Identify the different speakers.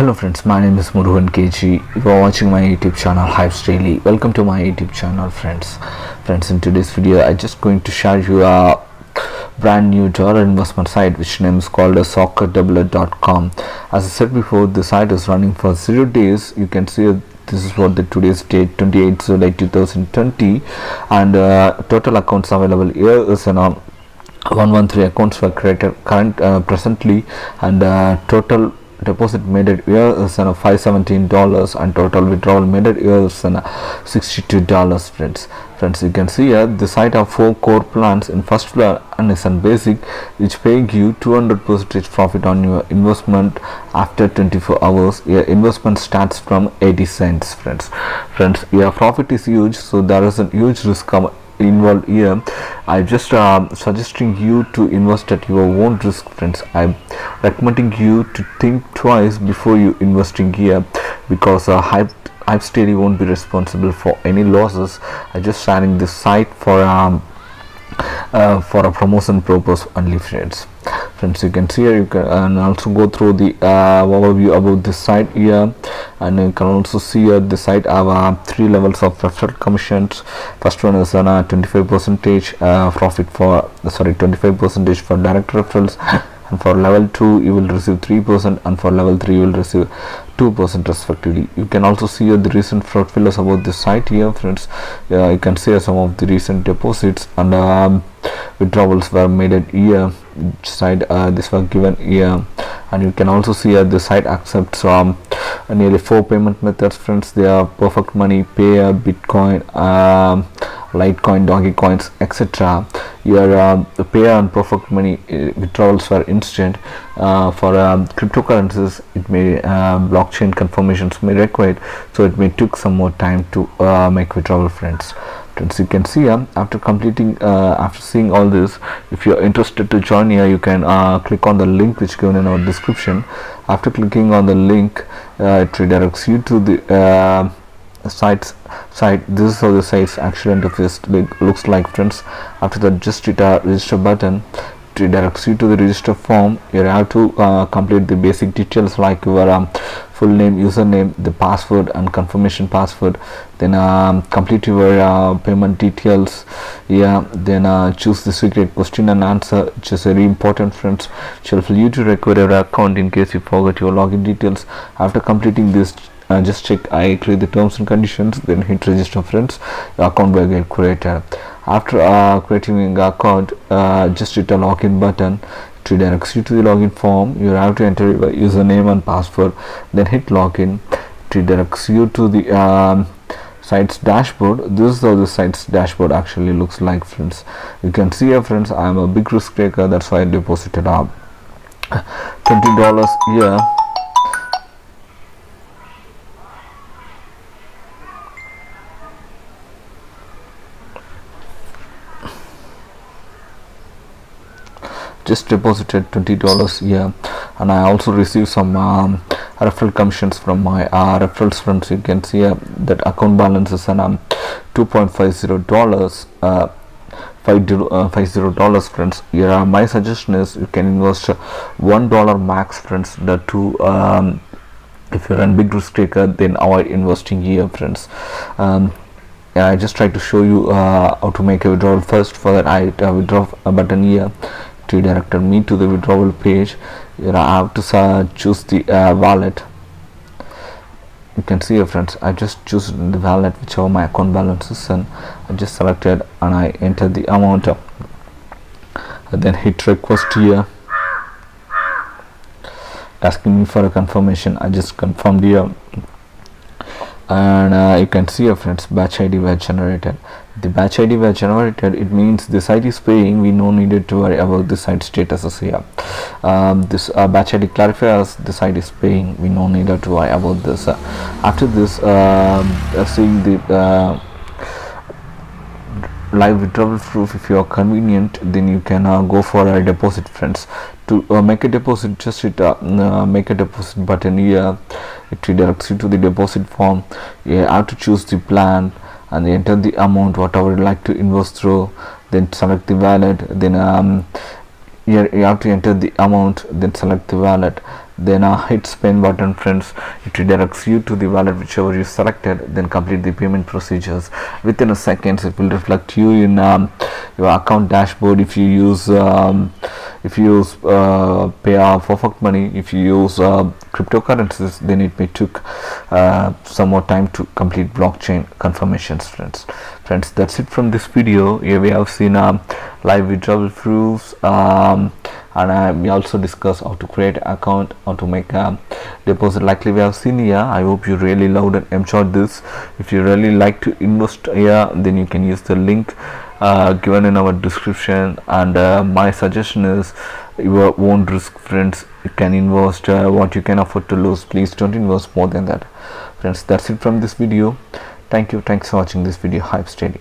Speaker 1: Hello friends, my name is Murugan KG. You are watching my YouTube channel Hyips Daily. Welcome to my YouTube channel friends. Friends, in today's video I just going to share you a brand new dollar investment site which name is called a soccerdoubler.com. As I said before, the site is running for 0 days. You can see this is what the today's date 28 July 2020 and uh, total accounts available here is an um, 113 accounts were created current uh, presently and uh, total deposit made it here is uh, 517 dollars and total withdrawal made it here is uh, 62 dollars friends. Friends you can see here the site have four core plans in first plan and is on basic which paying you 200 percentage profit on your investment after 24 hours. Your investment starts from 80 cents friends. Friends your profit is huge so there is a huge risk of involved here i just uh, suggesting you to invest at your own risk friends. I'm recommending you to think twice before you investing here because uh, hype Hyips Daily won't be responsible for any losses. I just sharing this site for um, uh, for a promotion purpose only friends friends you can see here you can also go through the uh, overview about this site here. And you can also see here the site have uh, three levels of referral commissions. First one is on a 25 percentage uh, profit for sorry 25 percentage for direct referrals. And for level 2 you will receive 3% and for level 3 you will receive 2% respectively. You can also see here the recent fraud fillers about this site here friends. Uh, you can see some of the recent deposits and um, withdrawals were made at year side uh, this was given here and you can also see uh, the site accepts um, nearly four payment methods friends. They are perfect money Payeer bitcoin um, litecoin donkey coins etc your uh, Payeer and perfect money uh, withdrawals were instant. Uh, for um, cryptocurrencies it may uh, blockchain confirmations may require so it may took some more time to uh, make withdrawal friends friends you can see um, after completing uh, after seeing all this if you're interested to join here you can click on the link which given in our description. After clicking on the link it redirects you to the sites site this is how the site's actual interface looks like friends. After that just register button. It redirects you to the register form. You have to uh, complete the basic details like your um, full name username the password and confirmation password. Then um, complete your uh, payment details. Yeah then uh, choose the secret question and answer which is very important friends. Which will you to record your account in case you forget your login details. After completing this uh, just check I agree the terms and conditions then hit register friends. Your account will get created. After uh, creating an account uh, just hit a login button to direct you to the login form you have to enter your username and password then hit login to direct you to the um, site's dashboard. This is how the site's dashboard actually looks like friends. You can see here friends I am a big risk taker that's why I deposited up $20 here just deposited $20 here. And I also received some um, referral commissions from my uh, referrals friends you can see uh, that account balance is an um, 2.50 dollars uh, uh, five zero dollars friends. Yeah my suggestion is you can invest one dollar max friends the two um, if you're a big risk taker then avoid investing here friends. Um, I just try to show you uh, how to make a withdrawal first for that I uh, withdraw a button here redirected me to the withdrawal page. Here I have to choose the uh, wallet. You can see here friends I just choose the wallet whichever my account balance is and I just selected and I enter the amount. Of then hit request here. Asking me for a confirmation I just confirmed here and uh, you can see friends batch ID were generated. The batch ID were generated it means the site is paying we no needed to worry about the site status here. Um, this uh, batch ID clarifies the site is paying we no needed to worry about this. Uh, after this um, seeing the uh, live withdrawal proof if you are convenient then you can uh, go for a deposit friends. To uh, make a deposit just hit uh, make a deposit button here it redirects you to the deposit form. You have to choose the plan and enter the amount whatever you like to invest through then select the wallet then um, you have to enter the amount then select the wallet then uh, hit spend button friends. It redirects you to the wallet whichever you selected then complete the payment procedures. Within a seconds it will reflect you in um, your account dashboard if you use um, if you use uh, pay uh, perfect money if you use uh, cryptocurrencies then it may took uh, some more time to complete blockchain confirmations friends. Friends that's it from this video. Here we have seen um, live withdrawal proofs um, and uh, we also discuss how to create account how to make a deposit. Likely we have seen here. I hope you really loved and enjoyed this. If you really like to invest here then you can use the link uh, given in our description. And uh, my suggestion is your own risk friends you can invest uh, what you can afford to lose. Please don't invest more than that. Friends that's it from this video. Thank you. Thanks for watching this video. Hyips Daily